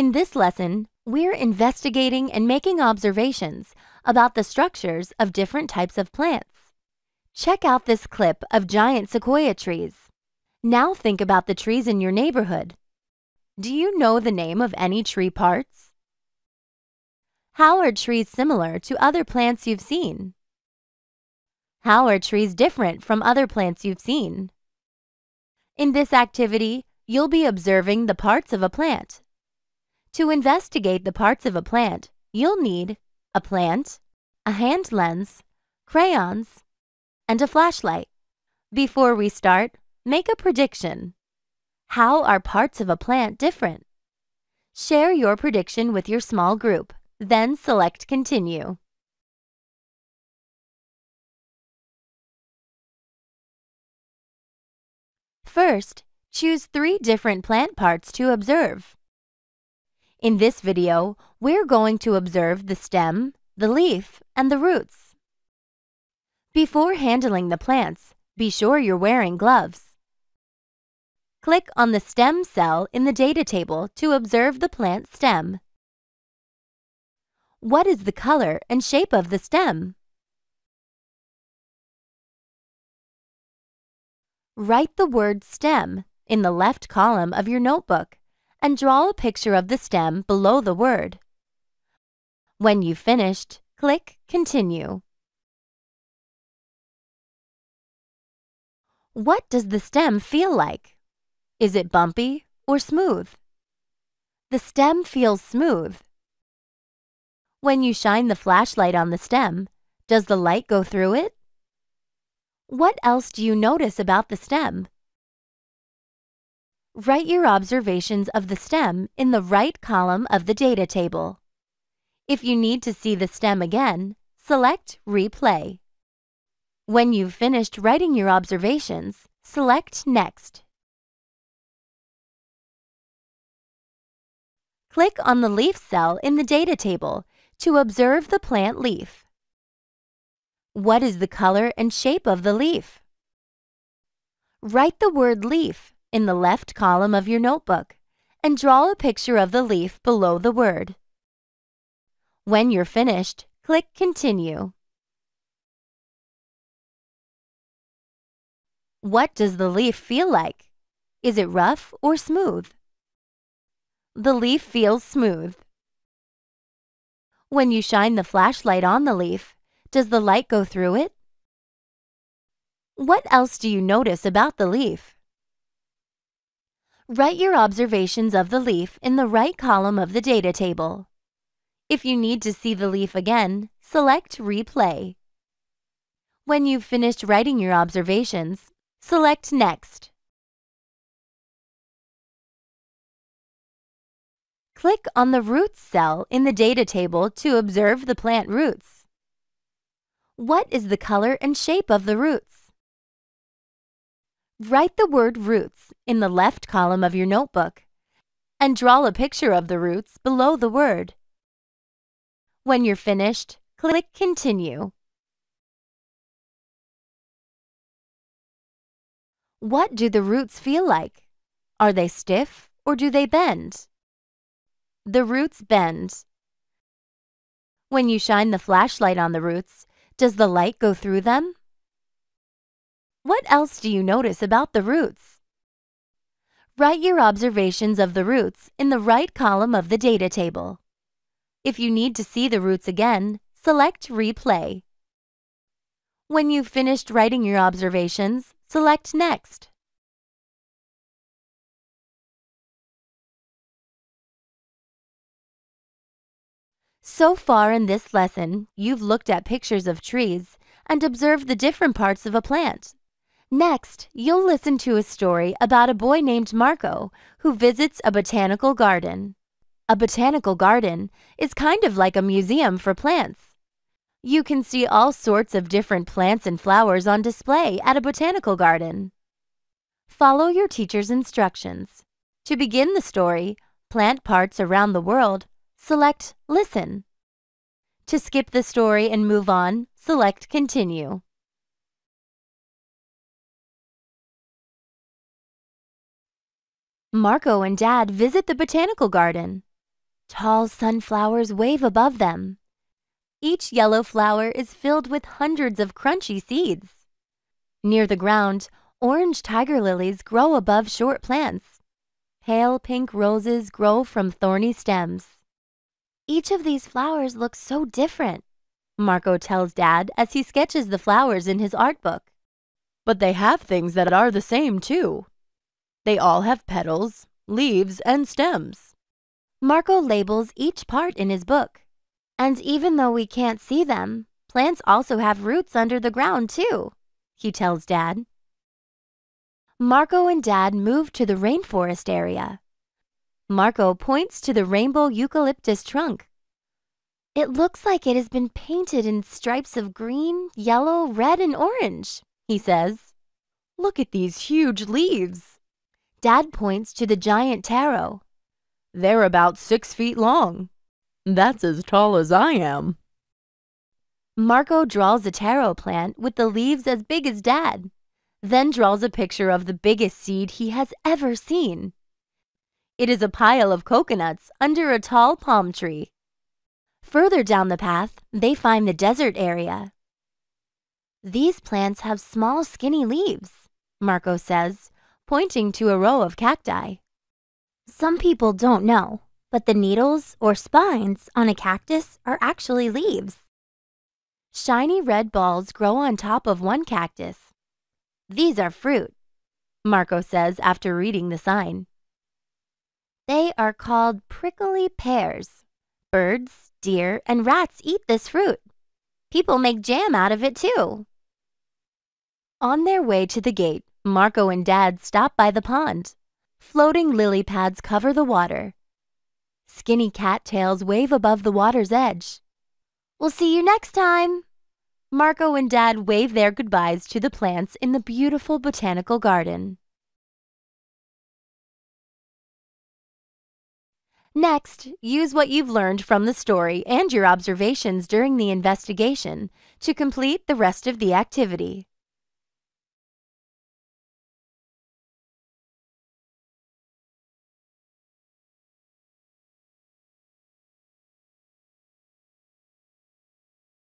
In this lesson, we're investigating and making observations about the structures of different types of plants. Check out this clip of giant sequoia trees. Now think about the trees in your neighborhood. Do you know the name of any tree parts? How are trees similar to other plants you've seen? How are trees different from other plants you've seen? In this activity, you'll be observing the parts of a plant. To investigate the parts of a plant, you'll need a plant, a hand lens, crayons, and a flashlight. Before we start, make a prediction. How are parts of a plant different? Share your prediction with your small group, then select Continue. First, choose three different plant parts to observe. In this video, we're going to observe the stem, the leaf, and the roots. Before handling the plants, be sure you're wearing gloves. Click on the stem cell in the data table to observe the plant stem. What is the color and shape of the stem? Write the word STEM in the left column of your notebook and draw a picture of the stem below the word. When you've finished, click Continue. What does the stem feel like? Is it bumpy or smooth? The stem feels smooth. When you shine the flashlight on the stem, does the light go through it? What else do you notice about the stem? Write your observations of the stem in the right column of the data table. If you need to see the stem again, select Replay. When you've finished writing your observations, select Next. Click on the leaf cell in the data table to observe the plant leaf. What is the color and shape of the leaf? Write the word leaf in the left column of your notebook and draw a picture of the leaf below the word. When you're finished, click Continue. What does the leaf feel like? Is it rough or smooth? The leaf feels smooth. When you shine the flashlight on the leaf, does the light go through it? What else do you notice about the leaf? Write your observations of the leaf in the right column of the data table. If you need to see the leaf again, select Replay. When you've finished writing your observations, select Next. Click on the Roots cell in the data table to observe the plant roots. What is the color and shape of the roots? Write the word roots in the left column of your notebook and draw a picture of the roots below the word. When you're finished, click Continue. What do the roots feel like? Are they stiff or do they bend? The roots bend. When you shine the flashlight on the roots, does the light go through them? What else do you notice about the roots? Write your observations of the roots in the right column of the data table. If you need to see the roots again, select Replay. When you've finished writing your observations, select Next. So far in this lesson, you've looked at pictures of trees and observed the different parts of a plant. Next, you'll listen to a story about a boy named Marco who visits a botanical garden. A botanical garden is kind of like a museum for plants. You can see all sorts of different plants and flowers on display at a botanical garden. Follow your teacher's instructions. To begin the story, Plant Parts Around the World select Listen. To skip the story and move on, select Continue. Marco and Dad visit the botanical garden. Tall sunflowers wave above them. Each yellow flower is filled with hundreds of crunchy seeds. Near the ground, orange tiger lilies grow above short plants. Pale pink roses grow from thorny stems. Each of these flowers looks so different, Marco tells Dad as he sketches the flowers in his art book. But they have things that are the same, too. They all have petals, leaves, and stems. Marco labels each part in his book. And even though we can't see them, plants also have roots under the ground too, he tells Dad. Marco and Dad move to the rainforest area. Marco points to the rainbow eucalyptus trunk. It looks like it has been painted in stripes of green, yellow, red, and orange, he says. Look at these huge leaves. Dad points to the giant taro. They're about six feet long. That's as tall as I am. Marco draws a taro plant with the leaves as big as Dad, then draws a picture of the biggest seed he has ever seen. It is a pile of coconuts under a tall palm tree. Further down the path, they find the desert area. These plants have small, skinny leaves, Marco says, pointing to a row of cacti. Some people don't know, but the needles or spines on a cactus are actually leaves. Shiny red balls grow on top of one cactus. These are fruit, Marco says after reading the sign. They are called prickly pears. Birds, deer, and rats eat this fruit. People make jam out of it too. On their way to the gate, Marco and Dad stop by the pond. Floating lily pads cover the water. Skinny cattails wave above the water's edge. We'll see you next time. Marco and Dad wave their goodbyes to the plants in the beautiful botanical garden. Next, use what you've learned from the story and your observations during the investigation to complete the rest of the activity.